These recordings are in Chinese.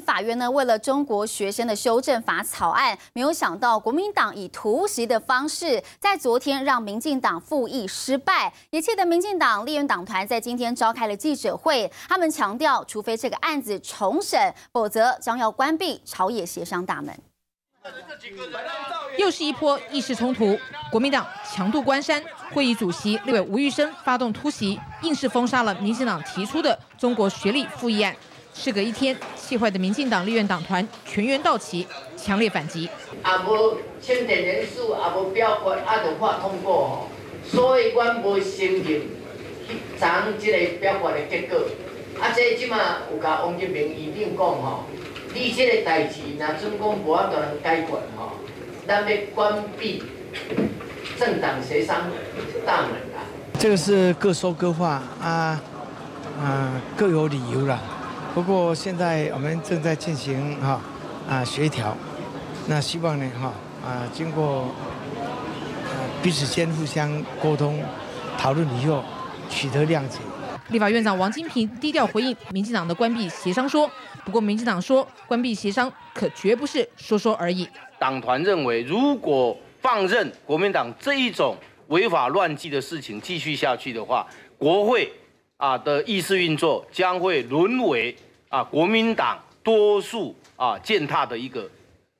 法院呢，为了中国学生的修正法草案，没有想到国民党以突袭的方式，在昨天让民进党复议失败，也气得民进党立院党团在今天召开了记者会，他们强调，除非这个案子重审，否则将要关闭朝野协商大门。又是一波意识冲突，国民党强渡关山，会议主席立委吴玉生发动突袭，硬是封杀了民进党提出的中国学历复议案。事隔一天，气坏的民进党立院党团全员到齐，强烈反击。啊，无签订人数，啊无表决，啊就法通过。所以，阮无承认昨昏即个表决的结果。啊，这即马有甲王金平议长讲吼，你即个代志，若准讲无法度能解决吼，咱要关闭政党协商大门啦。这个是各说各话啊，啊各有理由啦。不过现在我们正在进行哈啊协调，那希望呢哈啊经过啊彼此间互相沟通讨论以后取得谅解。立法院长王金平低调回应民进党的关闭协商说，不过民进党说关闭协商可绝不是说说而已。党团认为，如果放任国民党这一种违法乱纪的事情继续下去的话，国会啊的议事运作将会沦为。啊，国民党多数啊践踏的一个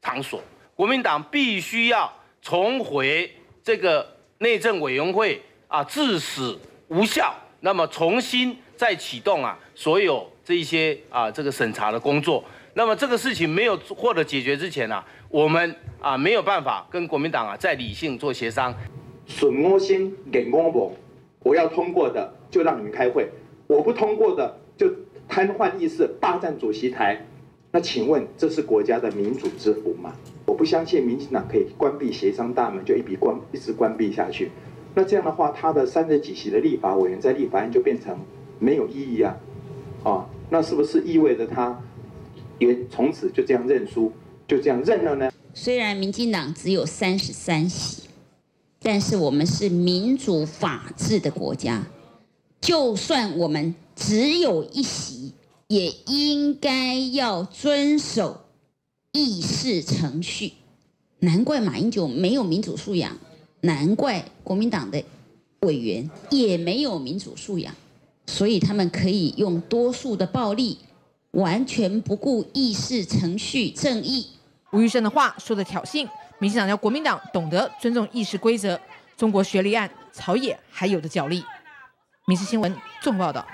场所，国民党必须要重回这个内政委员会啊，致死无效，那么重新再启动啊所有这一些啊这个审查的工作。那么这个事情没有获得解决之前呢，我们啊没有办法跟国民党啊再理性做协商。损我心给我我，我要通过的就让你们开会，我不通过的就。瘫痪议事，霸占主席台，那请问这是国家的民主之福吗？我不相信民进党可以关闭协商大门，就一笔关一直关闭下去。那这样的话，他的三十几席的立法委员在立法院就变成没有意义啊！啊，那是不是意味着他也从此就这样认输，就这样认了呢？虽然民进党只有三十三席，但是我们是民主法治的国家，就算我们。只有一席，也应该要遵守议事程序。难怪马英九没有民主素养，难怪国民党的委员也没有民主素养，所以他们可以用多数的暴力，完全不顾议事程序正义。吴玉生的话说的挑衅，民进党要国民党懂得尊重议事规则。中国学历案，朝野还有的角力。民事新闻重报道。